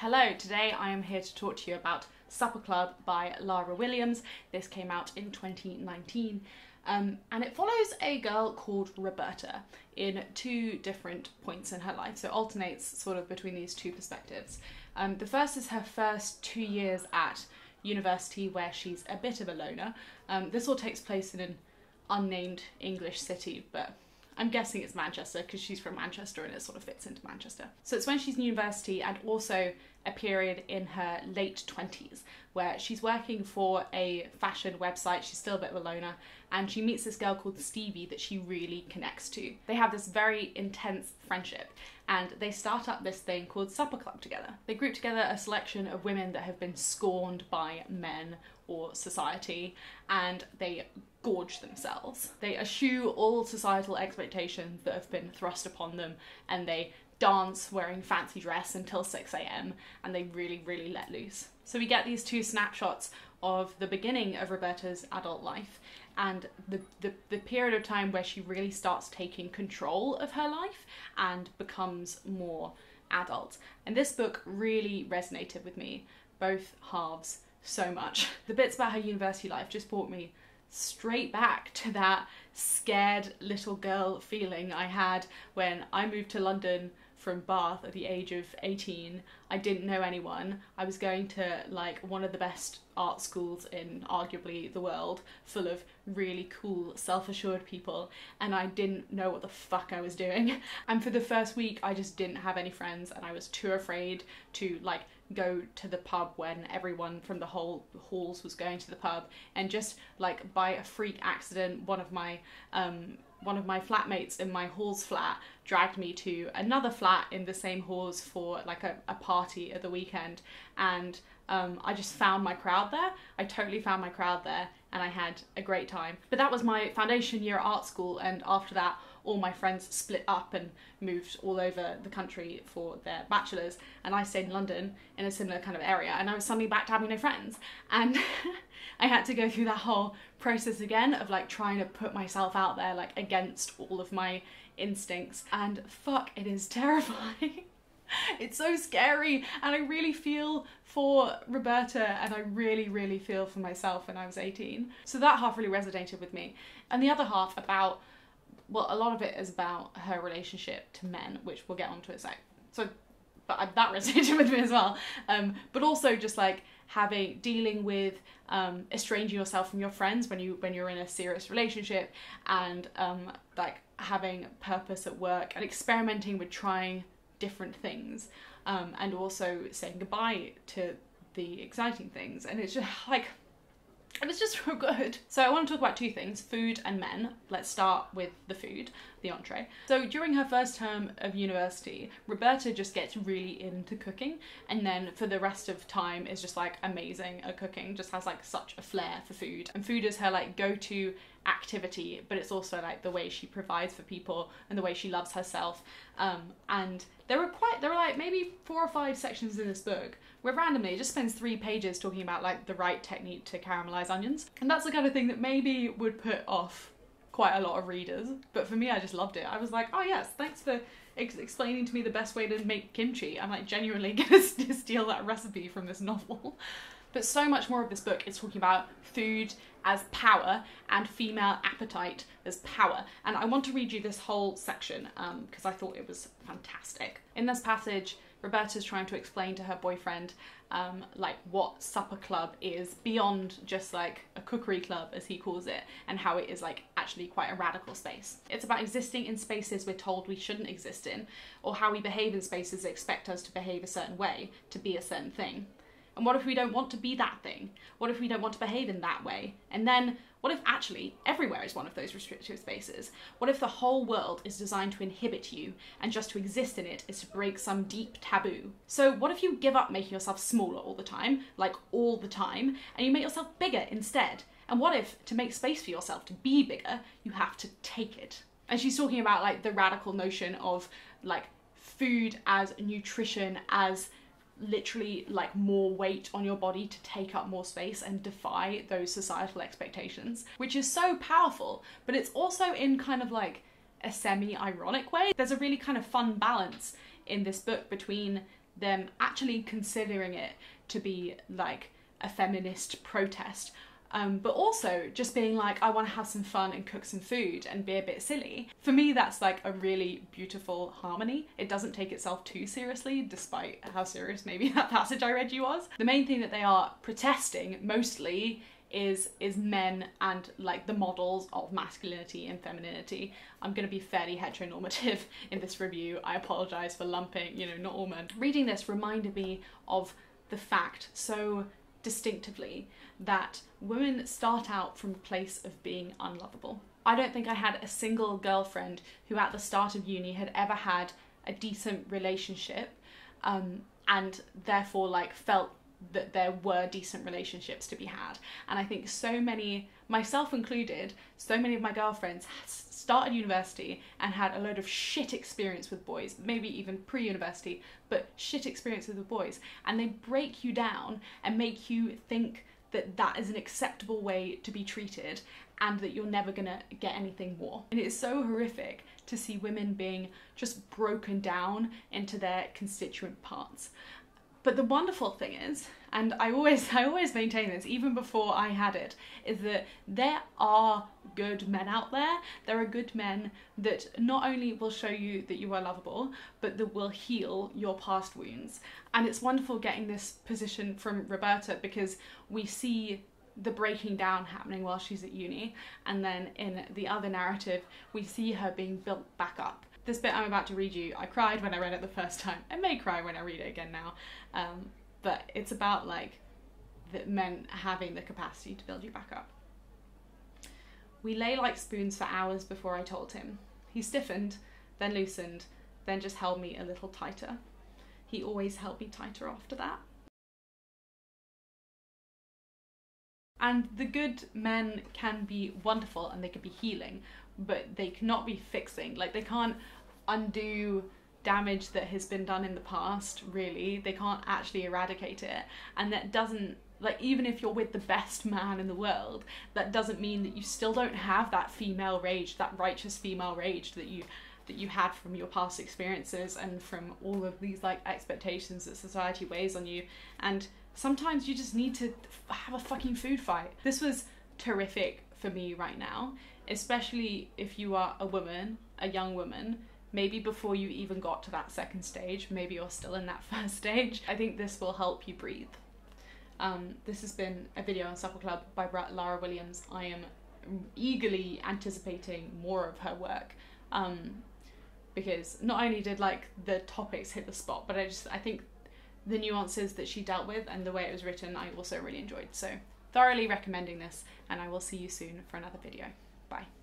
Hello, today I am here to talk to you about Supper Club by Lara Williams. This came out in 2019 um, and it follows a girl called Roberta in two different points in her life, so it alternates sort of between these two perspectives. Um, the first is her first two years at university where she's a bit of a loner. Um, this all takes place in an unnamed English city, but I'm guessing it's Manchester because she's from Manchester and it sort of fits into Manchester. So it's when she's in university and also a period in her late 20s where she's working for a fashion website. She's still a bit of a loner and she meets this girl called Stevie that she really connects to. They have this very intense friendship and they start up this thing called Supper Club together. They group together a selection of women that have been scorned by men or society and they gorge themselves. They eschew all societal expectations that have been thrust upon them and they dance wearing fancy dress until 6am and they really, really let loose. So we get these two snapshots of the beginning of Roberta's adult life and the, the, the period of time where she really starts taking control of her life and becomes more adult. And this book really resonated with me, both halves, so much. The bits about her university life just brought me straight back to that scared little girl feeling I had when I moved to London from Bath at the age of 18. I didn't know anyone. I was going to like one of the best art schools in arguably the world, full of really cool, self assured people, and I didn't know what the fuck I was doing. And for the first week, I just didn't have any friends, and I was too afraid to like go to the pub when everyone from the whole halls was going to the pub and just like by a freak accident one of my um one of my flatmates in my hall's flat dragged me to another flat in the same halls for like a, a party at the weekend and um, I just found my crowd there. I totally found my crowd there and I had a great time. But that was my foundation year at art school and after that all my friends split up and moved all over the country for their bachelors and I stayed in London in a similar kind of area and I was suddenly back to having no friends. And I had to go through that whole process again of like trying to put myself out there like against all of my instincts. And fuck it is terrifying. It's so scary and I really feel for Roberta and I really really feel for myself when I was 18 so that half really resonated with me. And the other half about well, a lot of it is about her relationship to men, which we'll get onto in a sec. So, but that resonated with me as well. Um, but also just like having dealing with um, estranging yourself from your friends when you when you're in a serious relationship, and um, like having purpose at work and experimenting with trying different things, um, and also saying goodbye to the exciting things. And it's just like it was just real good. So I want to talk about two things, food and men. Let's start with the food, the entree. So during her first term of university, Roberta just gets really into cooking and then for the rest of time is just like amazing at cooking, just has like such a flair for food. And food is her like go-to activity, but it's also like the way she provides for people and the way she loves herself. Um, and there were quite, there were like maybe four or five sections in this book where randomly it just spends three pages talking about like the right technique to caramelize onions. And that's the kind of thing that maybe would put off quite a lot of readers. But for me, I just loved it. I was like, oh yes, thanks for ex- explaining to me the best way to make kimchi. I'm like genuinely gonna steal that recipe from this novel. But so much more of this book is talking about food as power and female appetite as power. And I want to read you this whole section because um, I thought it was fantastic. In this passage, Roberta's trying to explain to her boyfriend um, like what supper club is beyond just like a cookery club as he calls it and how it is like actually quite a radical space. It's about existing in spaces we're told we shouldn't exist in or how we behave in spaces that expect us to behave a certain way, to be a certain thing. And what if we don't want to be that thing? What if we don't want to behave in that way? And then what if actually everywhere is one of those restrictive spaces? What if the whole world is designed to inhibit you and just to exist in it is to break some deep taboo? So what if you give up making yourself smaller all the time, like all the time, and you make yourself bigger instead? And what if to make space for yourself to be bigger, you have to take it? And she's talking about like the radical notion of like food as nutrition as literally like more weight on your body to take up more space and defy those societal expectations, which is so powerful, but it's also in kind of like a semi ironic way. There's a really kind of fun balance in this book between them actually considering it to be like a feminist protest um, but also just being like, I want to have some fun and cook some food and be a bit silly. For me, that's like a really beautiful harmony. It doesn't take itself too seriously, despite how serious maybe that passage I read you was. The main thing that they are protesting mostly is is men and like the models of masculinity and femininity. I'm going to be fairly heteronormative in this review. I apologize for lumping, you know, not all men. Reading this reminded me of the fact so distinctively that women start out from a place of being unlovable. I don't think I had a single girlfriend who at the start of uni had ever had a decent relationship um, and therefore like felt that there were decent relationships to be had. And I think so many, myself included, so many of my girlfriends started university and had a load of shit experience with boys, maybe even pre university, but shit experience with boys. And they break you down and make you think that that is an acceptable way to be treated and that you're never gonna get anything more. And it's so horrific to see women being just broken down into their constituent parts. But the wonderful thing is, and I always I always maintain this even before I had it, is that there are good men out there. There are good men that not only will show you that you are lovable, but that will heal your past wounds. And it's wonderful getting this position from Roberta because we see the breaking down happening while she's at uni, and then in the other narrative, we see her being built back up this bit I'm about to read you, I cried when I read it the first time. I may cry when I read it again now. Um, but it's about like the men having the capacity to build you back up. We lay like spoons for hours before I told him. He stiffened, then loosened, then just held me a little tighter. He always held me tighter after that. And the good men can be wonderful and they can be healing, but they cannot be fixing. Like they can't undo damage that has been done in the past, really. They can't actually eradicate it. And that doesn't like even if you're with the best man in the world, that doesn't mean that you still don't have that female rage, that righteous female rage that you that you had from your past experiences and from all of these like expectations that society weighs on you. And sometimes you just need to have a fucking food fight. This was terrific for me right now, especially if you are a woman, a young woman maybe before you even got to that second stage, maybe you're still in that first stage. I think this will help you breathe. Um, this has been a video on Supper Club by Lara Williams. I am eagerly anticipating more of her work um, because not only did like the topics hit the spot, but I just I think the nuances that she dealt with and the way it was written I also really enjoyed. So thoroughly recommending this and I will see you soon for another video. Bye.